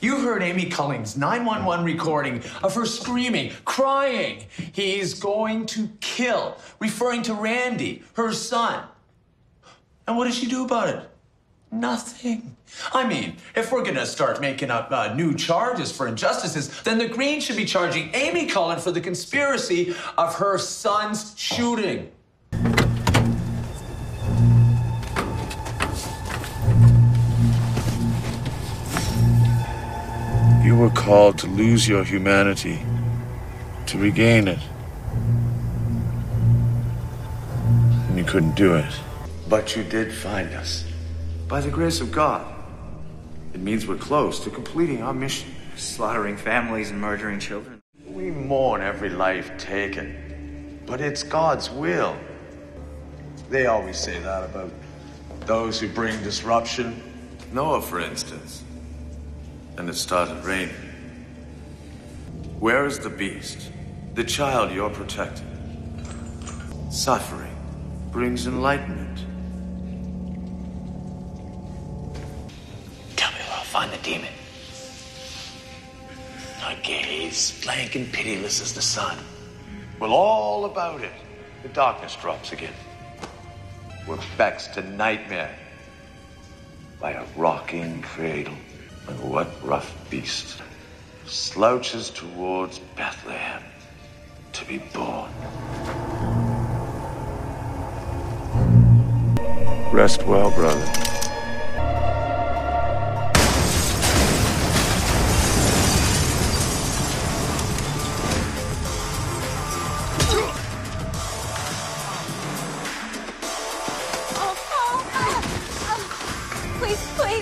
You heard Amy Culling's 911 recording of her screaming, crying. He's going to kill, referring to Randy, her son. And what did she do about it? Nothing. I mean, if we're gonna start making up uh, new charges for injustices, then the Greens should be charging Amy Cullen for the conspiracy of her son's shooting. You were called to lose your humanity, to regain it. And you couldn't do it. But you did find us. By the grace of God. It means we're close to completing our mission. Slaughtering families and murdering children. We mourn every life taken, but it's God's will. They always say that about those who bring disruption. Noah, for instance. And it started raining. Where is the beast? The child you're protecting. Suffering brings enlightenment. Tell me where I'll find the demon. I gaze, blank and pitiless as the sun. Well, all about it. The darkness drops again. We're vexed to nightmare by a rocking cradle. And what rough beast slouches towards Bethlehem to be born? Rest well, brother. Oh, oh, oh. Please, please,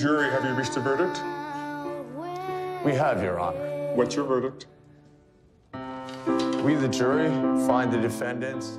Jury, have you reached a verdict? We have, Your Honor. What's your verdict? We, the jury, find the defendants